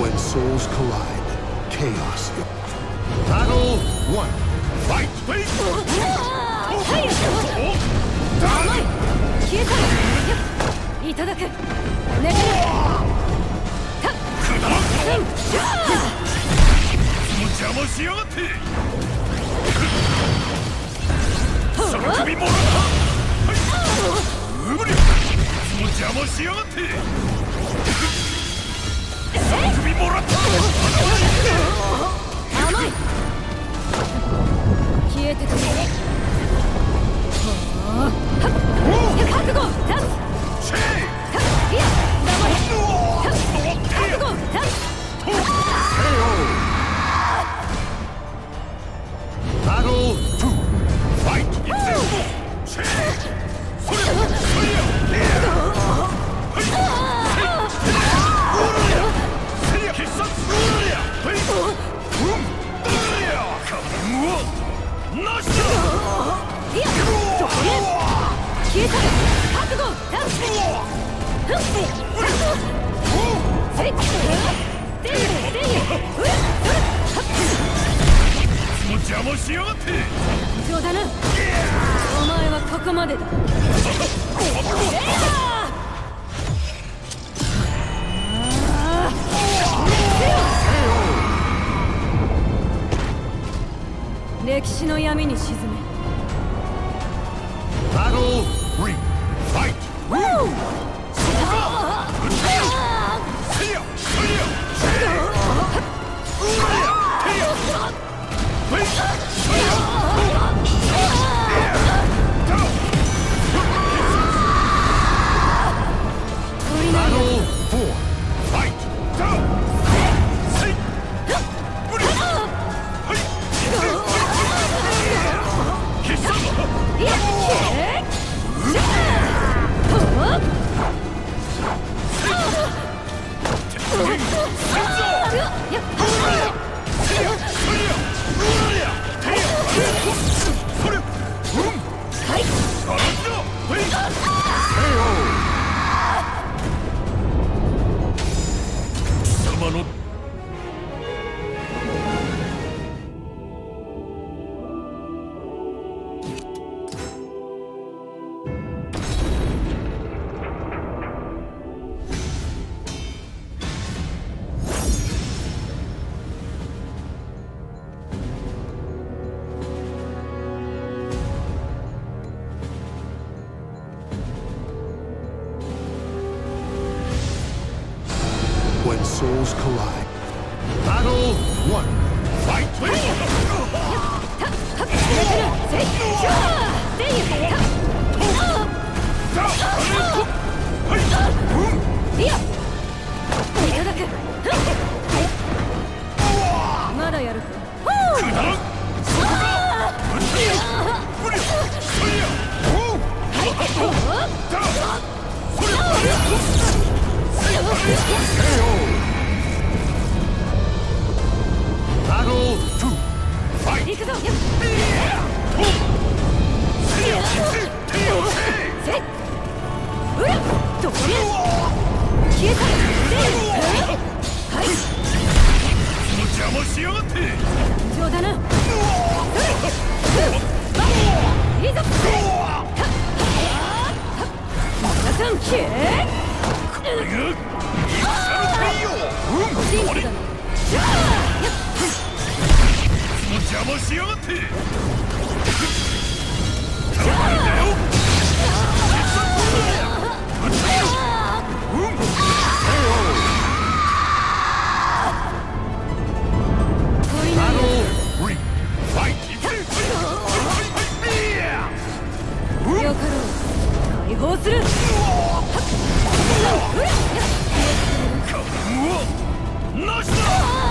When souls collide, chaos. Battle one. Fight. Fight. Oh! ответ это не 邪魔しやがって無情だ。なお前はここまでだ。歴史の闇に沈め。バトルリファイト Oh! Souls collide. Battle one. Fight! KO! Battle 2! Fight! ましやがって。なしだ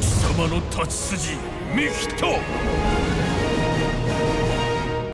貴様の立ち筋見切った